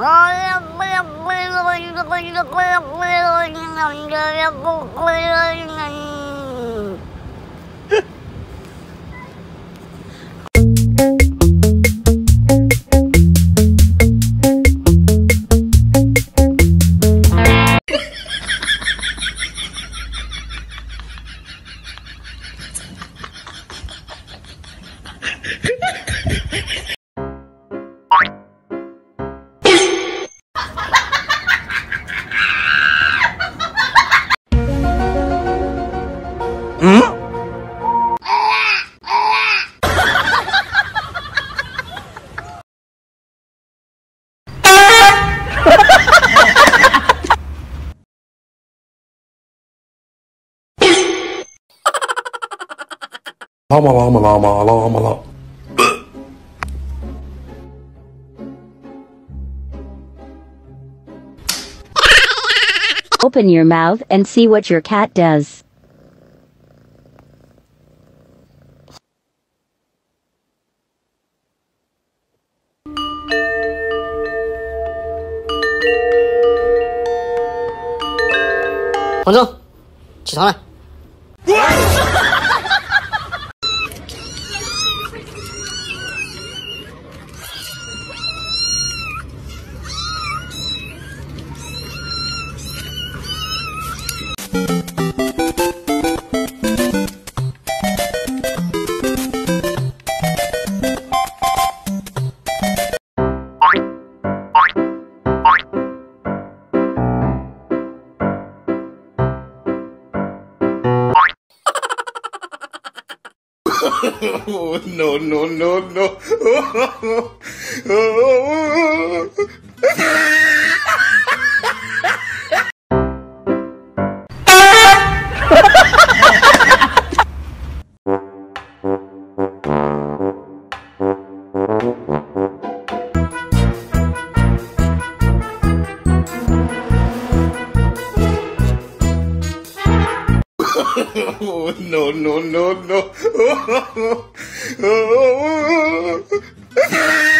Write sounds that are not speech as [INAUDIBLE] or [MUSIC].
啊呀不要不要不要不要不要不要不要不要不要不要不要不要不要不要 Lama lama lama lama lama. Open your mouth and see what your cat does. Hoàng Dương. Oh, no, no, no, no. [LAUGHS] no, no, no, no. [LAUGHS]